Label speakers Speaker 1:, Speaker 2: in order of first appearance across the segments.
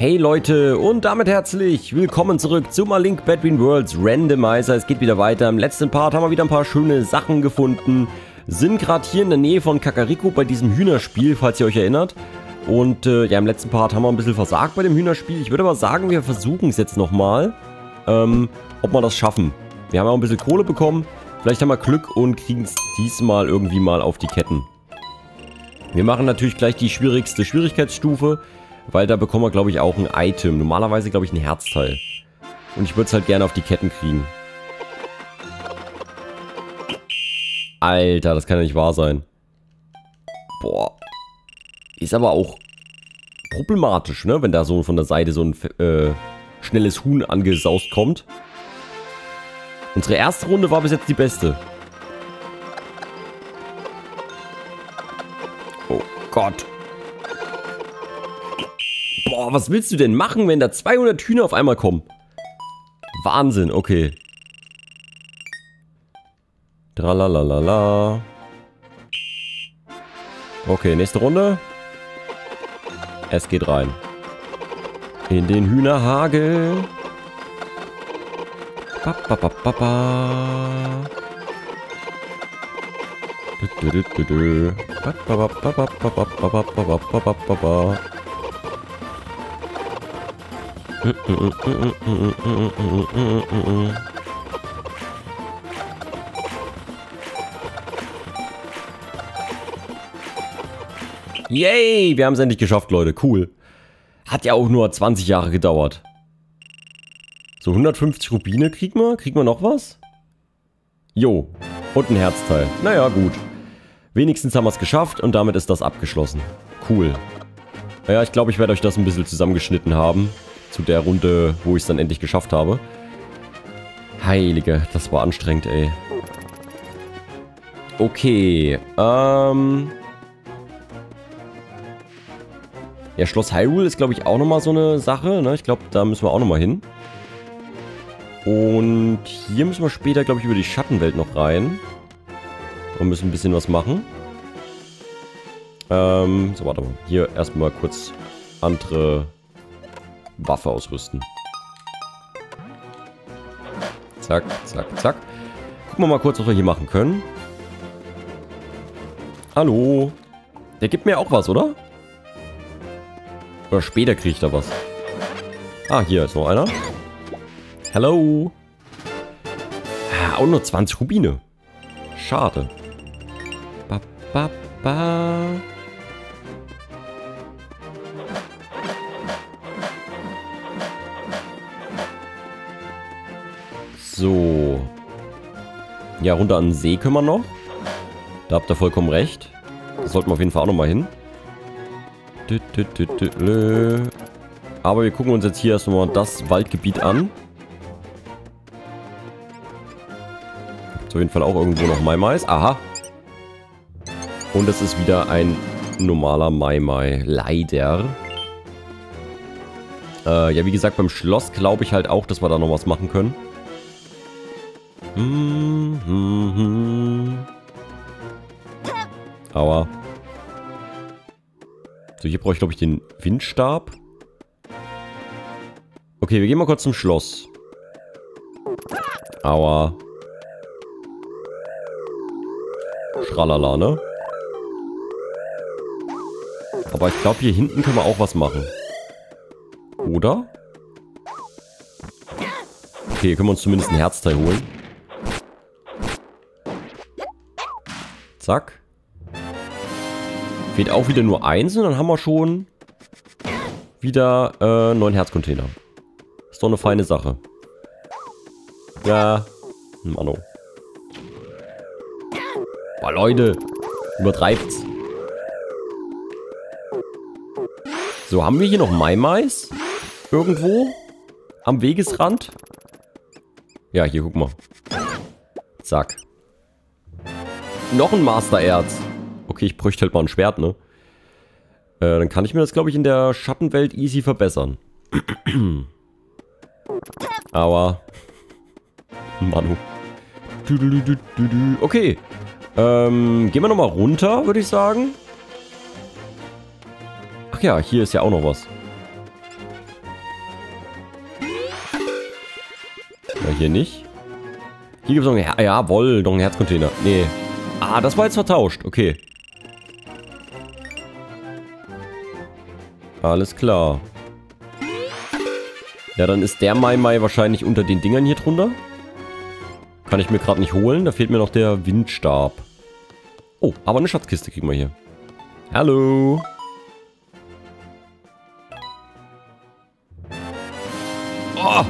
Speaker 1: Hey Leute und damit herzlich willkommen zurück zu Malink Between Worlds Randomizer. Es geht wieder weiter. Im letzten Part haben wir wieder ein paar schöne Sachen gefunden. Sind gerade hier in der Nähe von Kakariko bei diesem Hühnerspiel, falls ihr euch erinnert. Und äh, ja, im letzten Part haben wir ein bisschen versagt bei dem Hühnerspiel. Ich würde aber sagen, wir versuchen es jetzt nochmal, ähm, ob wir das schaffen. Wir haben auch ein bisschen Kohle bekommen. Vielleicht haben wir Glück und kriegen es diesmal irgendwie mal auf die Ketten. Wir machen natürlich gleich die schwierigste Schwierigkeitsstufe. Weil da bekommen wir, glaube ich, auch ein Item. Normalerweise, glaube ich, ein Herzteil. Und ich würde es halt gerne auf die Ketten kriegen. Alter, das kann ja nicht wahr sein. Boah. Ist aber auch problematisch, ne? Wenn da so von der Seite so ein äh, schnelles Huhn angesaust kommt. Unsere erste Runde war bis jetzt die beste. Oh Gott. Boah, was willst du denn machen, wenn da 200 Hühner auf einmal kommen? Wahnsinn, okay. Tralalala. Okay, nächste Runde. Es geht rein. In den Hühnerhagel. Ba, ba, ba, ba, ba. Du, du, du, du. Ba, ba, ba, ba, ba, ba, ba, ba, ba, ba, ba, ba, ba. Yay, wir haben es endlich geschafft, Leute. Cool. Hat ja auch nur 20 Jahre gedauert. So, 150 Rubine kriegen wir. Kriegen wir noch was? Jo. Und ein Herzteil. Naja, gut. Wenigstens haben wir es geschafft und damit ist das abgeschlossen. Cool. Ja, ich glaube, ich werde euch das ein bisschen zusammengeschnitten haben zu der Runde, wo ich es dann endlich geschafft habe. Heilige, das war anstrengend, ey. Okay, ähm... Ja, Schloss Hyrule ist, glaube ich, auch nochmal so eine Sache, ne? Ich glaube, da müssen wir auch nochmal hin. Und hier müssen wir später, glaube ich, über die Schattenwelt noch rein. Und müssen ein bisschen was machen. Ähm, so, warte mal. Hier erstmal kurz andere Waffe ausrüsten. Zack, zack, zack. Gucken wir mal kurz, was wir hier machen können. Hallo. Der gibt mir auch was, oder? Oder später kriege ich da was. Ah, hier ist noch einer. Hallo. Ah, auch nur 20 Rubine. Schade. Ba, ba, ba. So. Ja, runter an den See können wir noch. Da habt ihr vollkommen recht. Da sollten wir auf jeden Fall auch nochmal hin. Aber wir gucken uns jetzt hier erstmal das Waldgebiet an. Gibt auf jeden Fall auch irgendwo noch Mai-Mais. Aha. Und es ist wieder ein normaler Mai-Mai. Leider. Äh, ja, wie gesagt, beim Schloss glaube ich halt auch, dass wir da noch was machen können. Hm, hm, hm. Aua. So, hier brauche ich, glaube ich, den Windstab. Okay, wir gehen mal kurz zum Schloss. Aua. Schralala, ne? Aber ich glaube, hier hinten können wir auch was machen. Oder? Okay, hier können wir uns zumindest ein Herzteil holen. Zack. Fehlt auch wieder nur eins und dann haben wir schon wieder äh, neun Herzcontainer. Ist doch eine feine Sache. Ja. Mano. Boah, Leute. Übertreibt's. So, haben wir hier noch Mai-Mais? Irgendwo? Am Wegesrand? Ja, hier, guck mal. Zack. Noch ein Mastererz. Okay, ich bräuchte halt mal ein Schwert, ne? Äh, dann kann ich mir das, glaube ich, in der Schattenwelt easy verbessern. Aua. Manu. Okay. Ähm, gehen wir nochmal runter, würde ich sagen. Ach ja, hier ist ja auch noch was. Na, hier nicht. Hier gibt es noch einen... Her Jawohl, noch einen Herzcontainer. Nee, Ah, das war jetzt vertauscht. Okay. Alles klar. Ja, dann ist der Mai Mai wahrscheinlich unter den Dingern hier drunter. Kann ich mir gerade nicht holen. Da fehlt mir noch der Windstab. Oh, aber eine Schatzkiste kriegen wir hier. Hallo. Oh.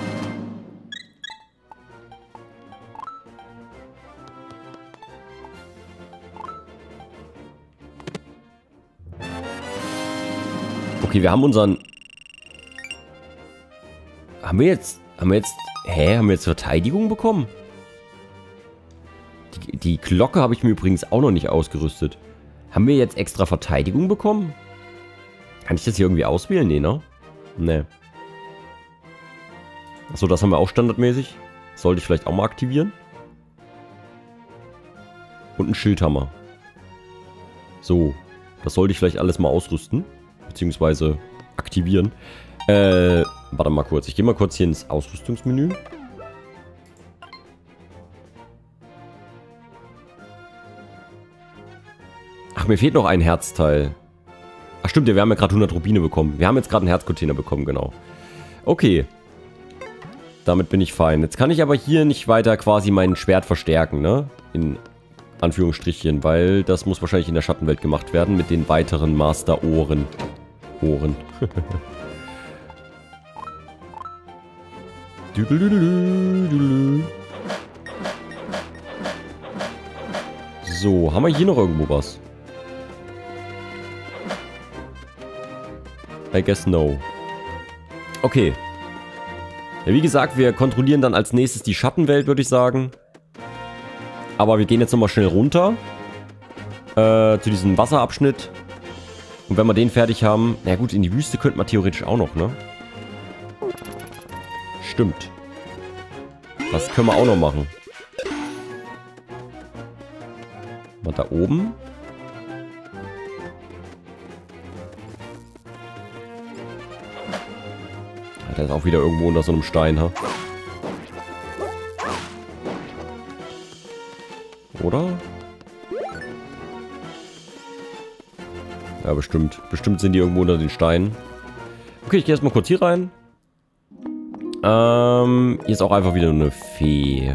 Speaker 1: Okay, wir haben unseren... Haben wir jetzt... Haben wir jetzt... Hä? Haben wir jetzt Verteidigung bekommen? Die, die Glocke habe ich mir übrigens auch noch nicht ausgerüstet. Haben wir jetzt extra Verteidigung bekommen? Kann ich das hier irgendwie auswählen? Nee, ne? Nee. Achso, das haben wir auch standardmäßig. Sollte ich vielleicht auch mal aktivieren. Und ein Schildhammer. So. Das sollte ich vielleicht alles mal ausrüsten. Beziehungsweise aktivieren. Äh, warte mal kurz. Ich gehe mal kurz hier ins Ausrüstungsmenü. Ach, mir fehlt noch ein Herzteil. Ach stimmt, wir haben ja gerade 100 Rubine bekommen. Wir haben jetzt gerade einen Herzcontainer bekommen, genau. Okay. Damit bin ich fein. Jetzt kann ich aber hier nicht weiter quasi mein Schwert verstärken, ne? In Anführungsstrichen, weil das muss wahrscheinlich in der Schattenwelt gemacht werden mit den weiteren Master-Ohren. Ohren. so, haben wir hier noch irgendwo was? I guess no. Okay. Ja, wie gesagt, wir kontrollieren dann als nächstes die Schattenwelt, würde ich sagen. Aber wir gehen jetzt nochmal schnell runter. Äh, zu diesem Wasserabschnitt. Und wenn wir den fertig haben... Na gut, in die Wüste könnte man theoretisch auch noch, ne? Stimmt. Das können wir auch noch machen. Mal da oben. Der ist auch wieder irgendwo unter so einem Stein, ha? Oder? Ja, bestimmt. Bestimmt sind die irgendwo unter den Steinen. Okay, ich gehe erstmal kurz hier rein. Ähm, hier ist auch einfach wieder eine Fee.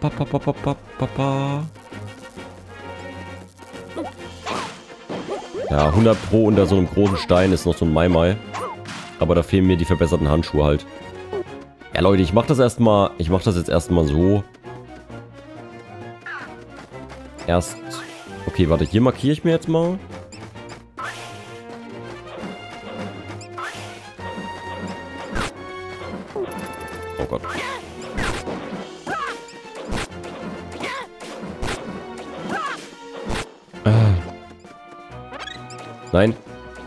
Speaker 1: Pa, pa, pa, pa, pa, pa, pa. Ja, 100 Pro unter so einem großen Stein ist noch so ein Mai Mai. Aber da fehlen mir die verbesserten Handschuhe halt. Ja, Leute, ich mach das erstmal. Ich mach das jetzt erstmal so. Erst. Okay, warte, hier markiere ich mir jetzt mal. Oh Gott. Nein.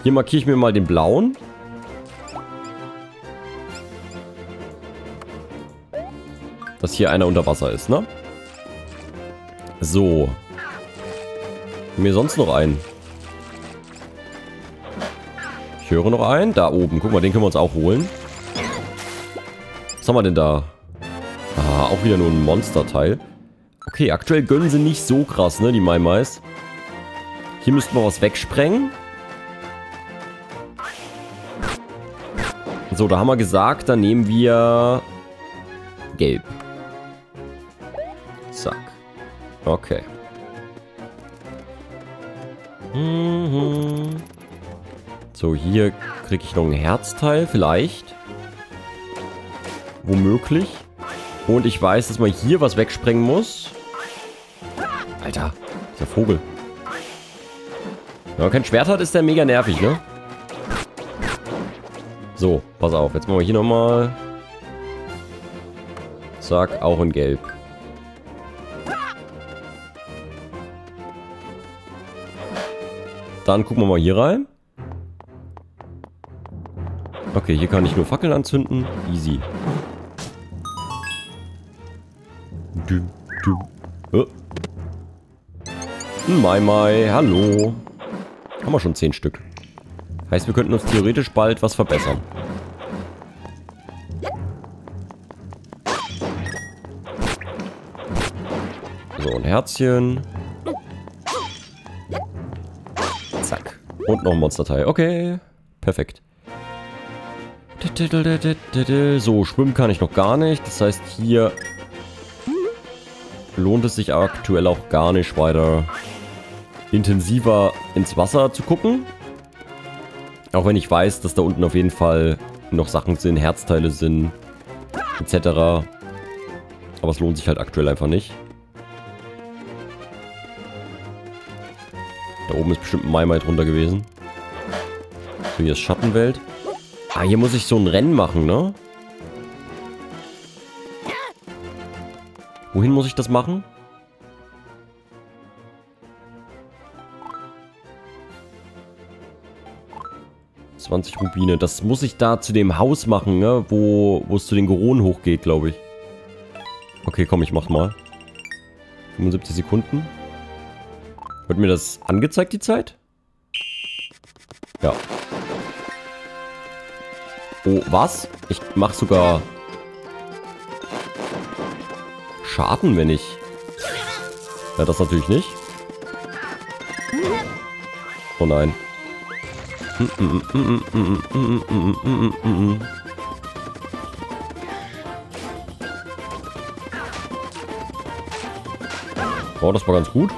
Speaker 1: Hier markiere ich mir mal den blauen. Dass hier einer unter Wasser ist, ne? So. Wir sonst noch einen? Ich höre noch einen. Da oben. Guck mal, den können wir uns auch holen. Was haben wir denn da? Ah, auch wieder nur ein Monsterteil. Okay, aktuell gönnen sie nicht so krass, ne, die Mai Mais. Hier müssten wir was wegsprengen. So, da haben wir gesagt, dann nehmen wir gelb. Zack. Okay. Mhm. So, hier kriege ich noch ein Herzteil, vielleicht. Womöglich. Und ich weiß, dass man hier was wegsprengen muss. Alter, dieser Vogel. Wenn man kein Schwert hat, ist der mega nervig, ne? So, pass auf. Jetzt machen wir hier nochmal. Zack, auch in Gelb. Dann gucken wir mal hier rein. Okay, hier kann ich nur Fackeln anzünden. Easy. Du, du. Oh. Mai Mai, hallo. Haben wir schon 10 Stück. Heißt, wir könnten uns theoretisch bald was verbessern. So, ein Herzchen. Und noch ein Monsterteil. Okay. Perfekt. So, schwimmen kann ich noch gar nicht. Das heißt, hier lohnt es sich aktuell auch gar nicht weiter intensiver ins Wasser zu gucken. Auch wenn ich weiß, dass da unten auf jeden Fall noch Sachen sind, Herzteile sind, etc. Aber es lohnt sich halt aktuell einfach nicht. Da oben ist bestimmt ein Maimai drunter gewesen. So, hier ist Schattenwelt. Ah, hier muss ich so ein Rennen machen, ne? Wohin muss ich das machen? 20 Rubine. Das muss ich da zu dem Haus machen, ne? Wo, wo es zu den Goronen hochgeht, glaube ich. Okay, komm, ich mach mal. 75 Sekunden. Wird mir das angezeigt, die Zeit? Ja. Oh, was? Ich mach sogar Schaden, wenn ich... Ja, das natürlich nicht. Oh nein. Oh, das war ganz gut.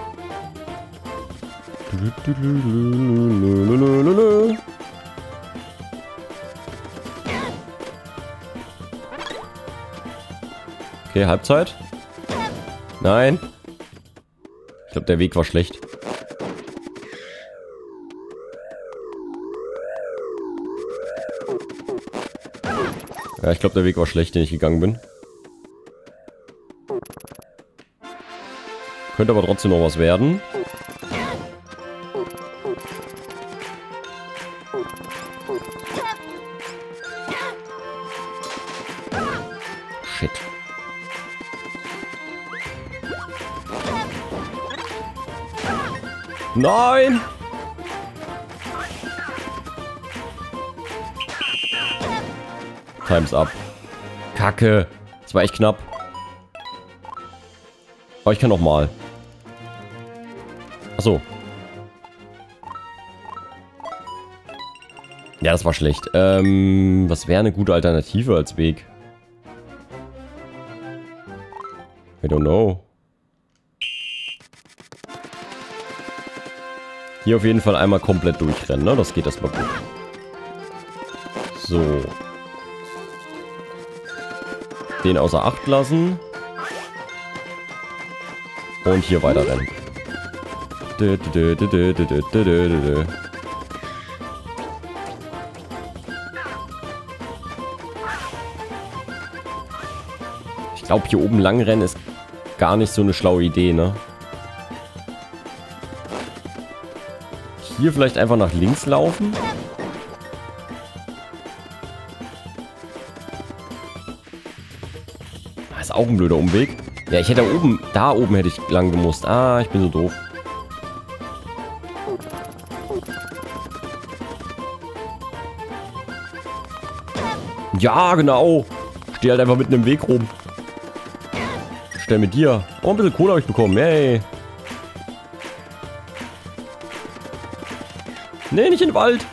Speaker 1: Okay, Halbzeit. Nein. Ich glaube, der Weg war schlecht. Ja, ich glaube, der Weg war schlecht, den ich gegangen bin. Könnte aber trotzdem noch was werden. Nein! Time's up. Kacke. Das war echt knapp. Aber ich kann noch mal. Achso. Ja, das war schlecht. Ähm, was wäre eine gute Alternative als Weg? I don't know. Hier auf jeden Fall einmal komplett durchrennen, ne? Das geht erstmal gut. So. Den außer Acht lassen. Und hier weiter rennen. Ich glaube, hier oben lang rennen ist gar nicht so eine schlaue Idee, ne? Hier vielleicht einfach nach links laufen. auch ein blöder Umweg. Ja, ich hätte da oben, da oben hätte ich lang gemusst. Ah, ich bin so doof. Ja, genau. Steh halt einfach mitten im Weg rum. Stell mit dir. Oh, ein bisschen Kohle habe ich bekommen. Yay. Nee, nicht in den Wald.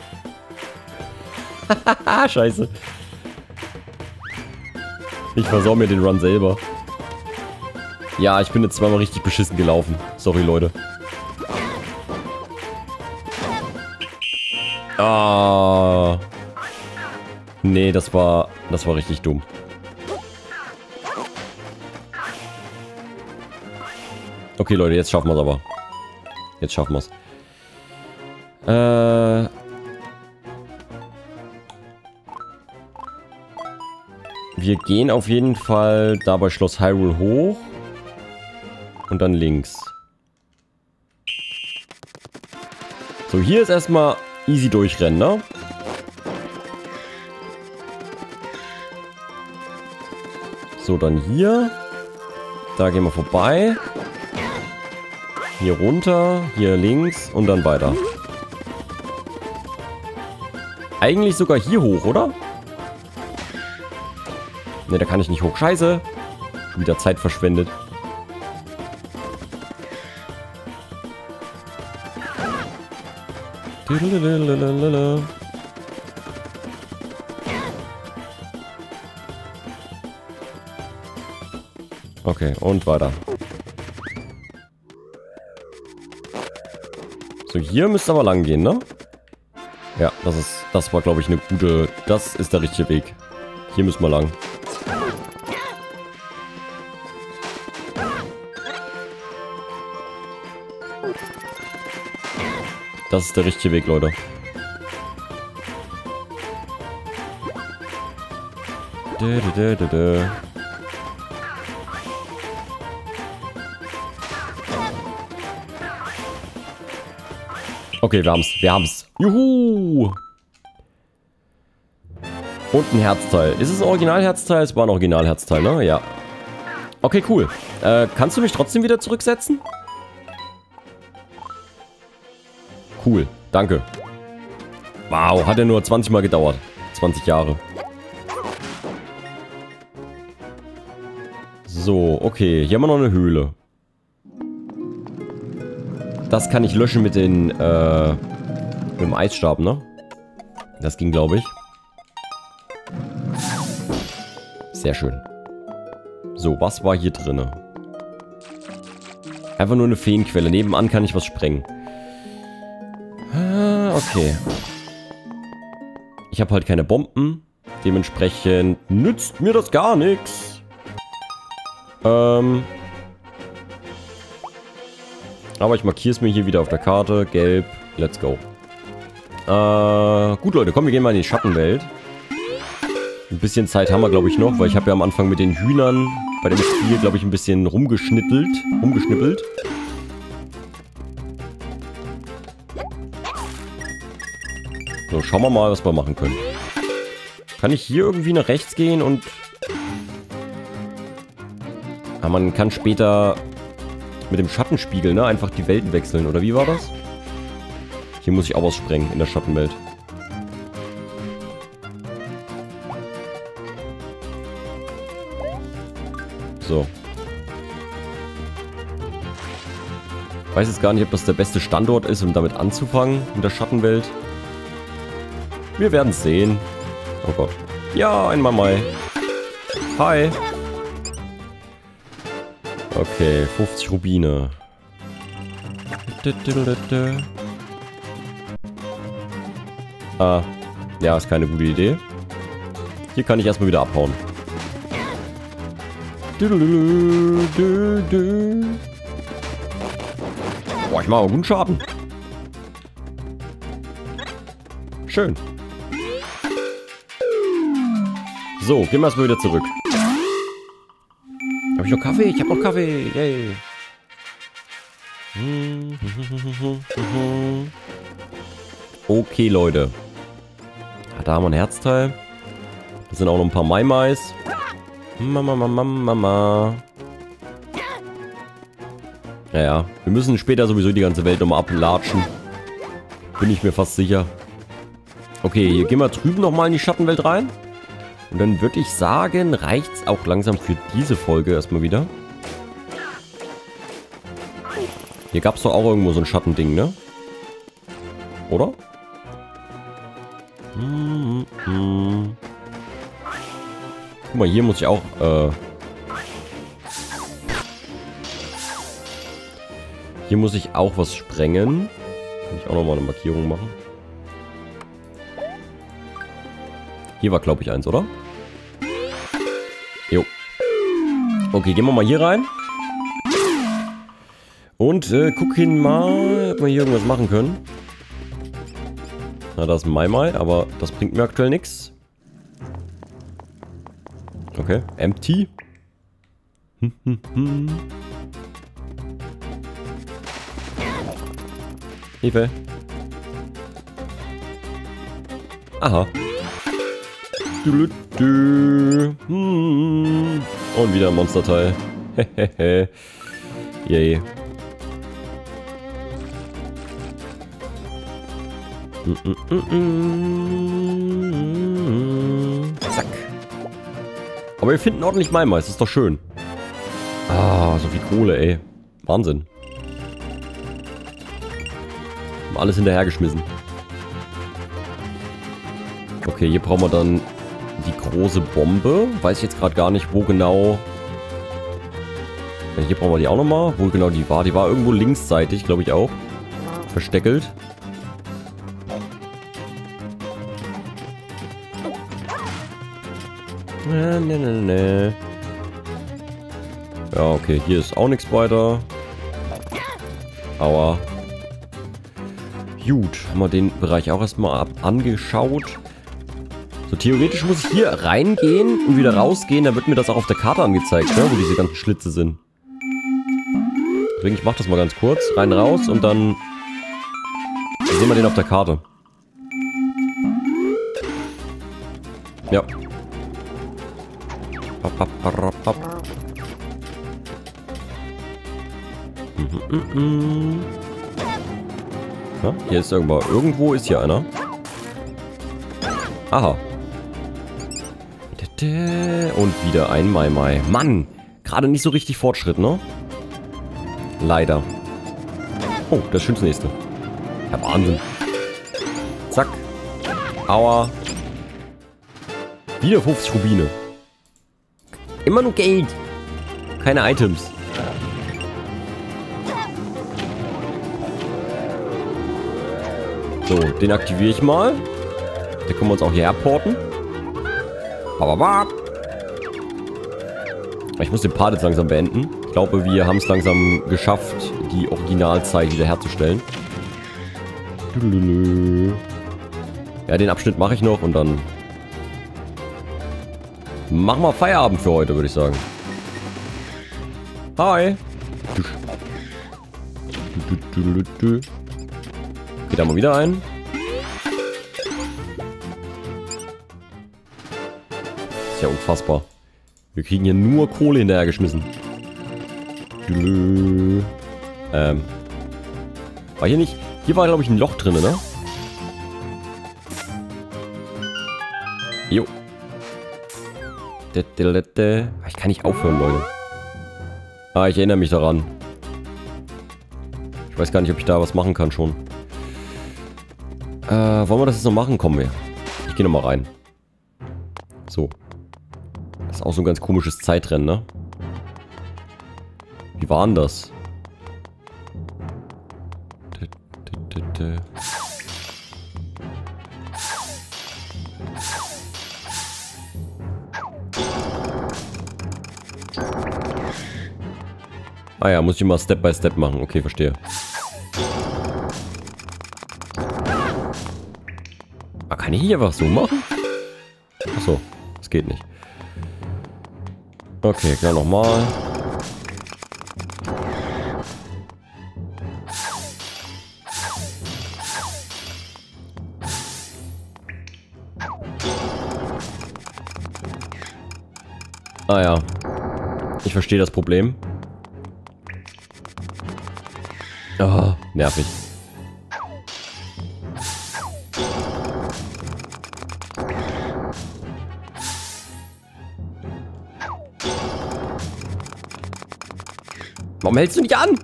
Speaker 1: Scheiße. Ich versau mir den Run selber. Ja, ich bin jetzt zweimal richtig beschissen gelaufen. Sorry, Leute. Ah. Nee, das war... Das war richtig dumm. Okay, Leute, jetzt schaffen wir es aber. Jetzt schaffen wir es. Äh... Wir gehen auf jeden Fall da bei Schloss Hyrule hoch. Und dann links. So, hier ist erstmal easy durchrennen, ne? So, dann hier. Da gehen wir vorbei. Hier runter, hier links und dann weiter eigentlich sogar hier hoch, oder? Ne, da kann ich nicht hoch. Scheiße. Schon wieder Zeit verschwendet. Okay, und weiter. So, hier müsste aber lang gehen, ne? Ja, das ist, das war, glaube ich, eine gute, das ist der richtige Weg. Hier müssen wir lang. Das ist der richtige Weg, Leute. Dö, dö, dö, Okay, wir haben's. Wir haben's. Juhu! Und ein Herzteil. Ist es ein Originalherzteil? Es war ein Originalherzteil, ne? Ja. Okay, cool. Äh, kannst du mich trotzdem wieder zurücksetzen? Cool. Danke. Wow, hat ja nur 20 Mal gedauert. 20 Jahre. So, okay. Hier haben wir noch eine Höhle. Das kann ich löschen mit den, äh, mit dem Eisstab, ne? Das ging, glaube ich. Sehr schön. So, was war hier drinne? Einfach nur eine Feenquelle. Nebenan kann ich was sprengen. Ah, okay. Ich habe halt keine Bomben. Dementsprechend nützt mir das gar nichts. Ähm, aber ich markiere es mir hier wieder auf der Karte. Gelb. Let's go. Äh, gut, Leute. Komm, wir gehen mal in die Schattenwelt. Ein bisschen Zeit haben wir, glaube ich, noch, weil ich habe ja am Anfang mit den Hühnern bei dem Spiel, glaube ich, ein bisschen rumgeschnittelt. Rumgeschnippelt. So, schauen wir mal, was wir machen können. Kann ich hier irgendwie nach rechts gehen und... Ah, man kann später mit dem Schattenspiegel, ne? Einfach die Welten wechseln, oder wie war das? Hier muss ich auch was sprengen in der Schattenwelt. So. weiß jetzt gar nicht, ob das der beste Standort ist, um damit anzufangen, in der Schattenwelt. Wir werden sehen. Oh Gott. Ja, ein Mamai. Hi. Okay, 50 Rubine. Ah, ja, ist keine gute Idee. Hier kann ich erstmal wieder abhauen. Boah, ich mache guten Schaden. Schön. So, gehen wir erstmal wieder zurück ich noch Kaffee? Ich habe noch Kaffee. Yay. Okay, Leute. Da haben wir ein Herzteil. Da sind auch noch ein paar Maimais. Mama, Mama, Mama. Naja, wir müssen später sowieso die ganze Welt nochmal ablatschen. Bin ich mir fast sicher. Okay, hier gehen wir drüben nochmal in die Schattenwelt rein. Und dann würde ich sagen, reicht es auch langsam für diese Folge erstmal wieder. Hier gab es doch auch irgendwo so ein Schattending, ne? Oder? Hm, hm, hm. Guck mal, hier muss ich auch, äh... Hier muss ich auch was sprengen. Kann ich auch nochmal eine Markierung machen. Hier war, glaube ich, eins, oder? Okay, gehen wir mal hier rein. Und äh, gucken mal, ob wir hier irgendwas machen können. Na, da ist ein Mai Mai, aber das bringt mir aktuell nichts. Okay, empty. Hm, hm, hm. Hilfe. Aha. Hm. Und wieder ein Monsterteil. Yay. Zack. Aber wir finden ordentlich Maimais, ist doch schön. Ah, so viel Kohle, ey. Wahnsinn. Alles hinterhergeschmissen. Okay, hier brauchen wir dann große Bombe. Weiß ich jetzt gerade gar nicht, wo genau... Hier brauchen wir die auch nochmal. Wo genau die war. Die war irgendwo linksseitig, glaube ich auch. Versteckelt. Ne, ne, ne, ne. Ja, okay. Hier ist auch nichts weiter. Aua. Gut, haben wir den Bereich auch erstmal angeschaut. So, theoretisch muss ich hier reingehen und wieder rausgehen. Dann wird mir das auch auf der Karte angezeigt, ne? wo diese ganzen Schlitze sind. Deswegen, ich mach das mal ganz kurz. Rein, raus und dann sehen wir den auf der Karte. Ja, ja, hier ist irgendwo. Irgendwo ist hier einer. Aha. Und wieder ein Mai Mai. Mann! Gerade nicht so richtig Fortschritt, ne? Leider. Oh, das ist schon das nächste. Ja, Wahnsinn. Zack. Aua. Wieder 50 Rubine. Immer nur Geld. Keine Items. So, den aktiviere ich mal. Da können wir uns auch hierher porten. Ich muss den Part jetzt langsam beenden. Ich glaube, wir haben es langsam geschafft, die Originalzeit wiederherzustellen. Ja, den Abschnitt mache ich noch und dann Machen wir Feierabend für heute, würde ich sagen. Hi. Geht da mal wieder ein. Ist ja unfassbar. Wir kriegen hier nur Kohle hinterhergeschmissen. Ähm. War hier nicht... Hier war, glaube ich, ein Loch drin, ne? Jo. Ich kann nicht aufhören, Leute. Ah, ich erinnere mich daran. Ich weiß gar nicht, ob ich da was machen kann schon. Äh, wollen wir das jetzt noch machen? Kommen wir. Ich gehe nochmal rein. Ist auch so ein ganz komisches Zeitrennen, ne? Wie war denn das? Ah ja, muss ich mal Step by Step machen. Okay, verstehe. Aber ah, kann ich hier einfach so machen? Achso, das geht nicht. Okay, klar nochmal. Ah ja. Ich verstehe das Problem. Oh, nervig. Warum hältst du nicht an?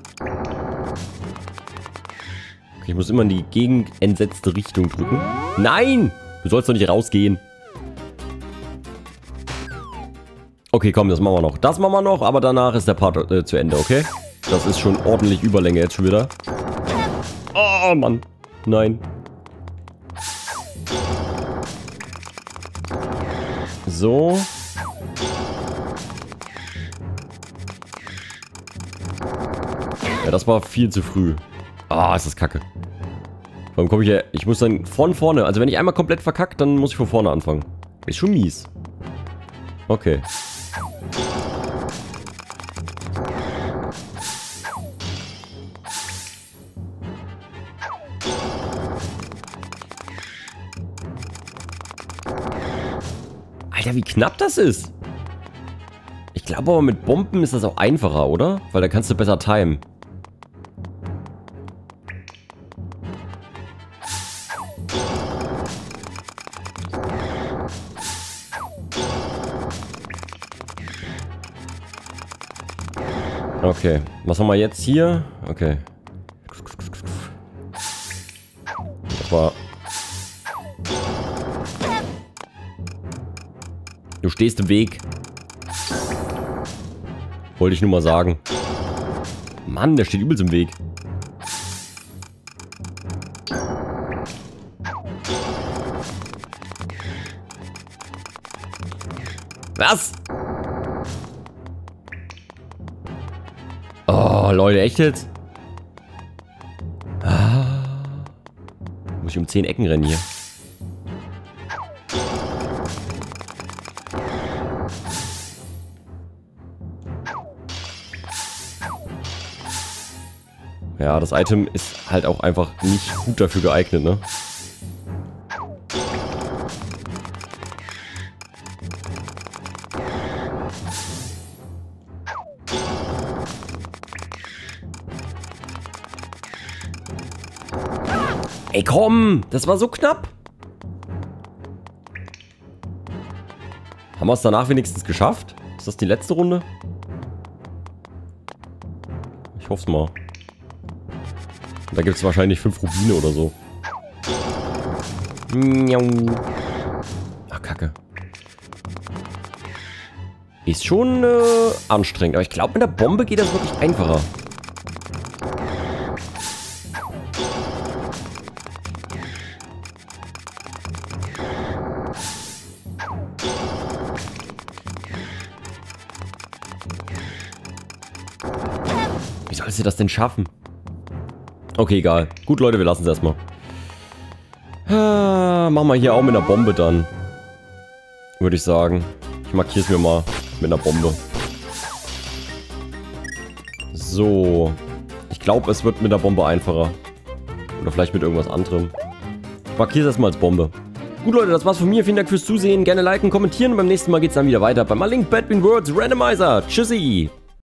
Speaker 1: ich muss immer in die gegenentsetzte Richtung drücken. Nein! Du sollst doch nicht rausgehen. Okay, komm, das machen wir noch. Das machen wir noch, aber danach ist der Part äh, zu Ende, okay? Das ist schon ordentlich Überlänge jetzt schon wieder. Oh, Mann. Nein. So. Das war viel zu früh. Ah, ist das kacke. Warum komme ich ja... Ich muss dann von vorne... Also wenn ich einmal komplett verkackt, dann muss ich von vorne anfangen. Ist schon mies. Okay. Alter, wie knapp das ist. Ich glaube aber mit Bomben ist das auch einfacher, oder? Weil da kannst du besser timen. Okay, was haben wir jetzt hier? Okay. War Du stehst im Weg. Wollte ich nur mal sagen. Mann, der steht übelst im Weg. Was? Leute, echt jetzt? Ah. Muss ich um 10 Ecken rennen hier. Ja, das Item ist halt auch einfach nicht gut dafür geeignet, ne? Komm! Das war so knapp! Haben wir es danach wenigstens geschafft? Ist das die letzte Runde? Ich hoffe es mal. Da gibt es wahrscheinlich fünf Rubine oder so. Ach, Kacke. Ist schon äh, anstrengend, aber ich glaube, mit der Bombe geht das wirklich einfacher. Das denn schaffen? Okay, egal. Gut, Leute, wir lassen es erstmal. Ah, machen wir hier auch mit einer Bombe dann. Würde ich sagen. Ich markiere es mir mal mit einer Bombe. So. Ich glaube, es wird mit der Bombe einfacher. Oder vielleicht mit irgendwas anderem. Ich markiere es erstmal als Bombe. Gut, Leute, das war's von mir. Vielen Dank fürs Zusehen. Gerne liken, kommentieren und beim nächsten Mal geht's dann wieder weiter beim Link Badwin Worlds Randomizer. Tschüssi!